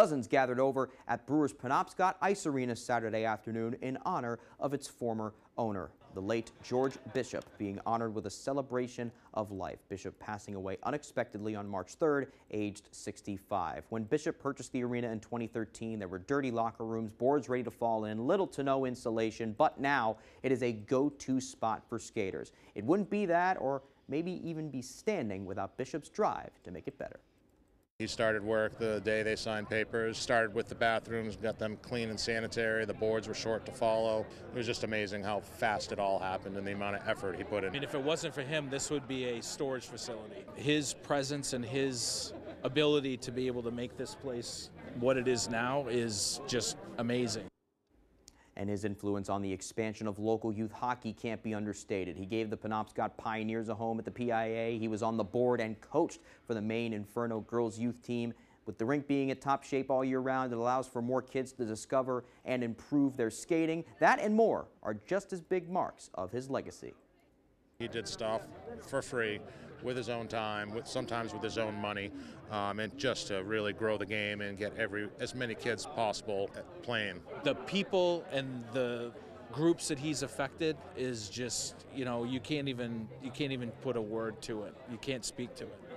Dozens gathered over at Brewers Penobscot Ice Arena Saturday afternoon in honor of its former owner, the late George Bishop, being honored with a celebration of life. Bishop passing away unexpectedly on March 3rd, aged 65. When Bishop purchased the arena in 2013, there were dirty locker rooms, boards ready to fall in, little to no insulation, but now it is a go-to spot for skaters. It wouldn't be that or maybe even be standing without Bishop's drive to make it better. He started work the day they signed papers, started with the bathrooms, got them clean and sanitary. The boards were short to follow. It was just amazing how fast it all happened and the amount of effort he put in. I mean, if it wasn't for him, this would be a storage facility. His presence and his ability to be able to make this place what it is now is just amazing and his influence on the expansion of local youth hockey can't be understated. He gave the Penobscot Pioneers a home at the PIA. He was on the board and coached for the Maine Inferno girls youth team. With the rink being in top shape all year round, it allows for more kids to discover and improve their skating. That and more are just as big marks of his legacy. He did stuff for free with his own time, with sometimes with his own money, um, and just to really grow the game and get every as many kids possible playing. The people and the groups that he's affected is just you know you can't even you can't even put a word to it. You can't speak to it.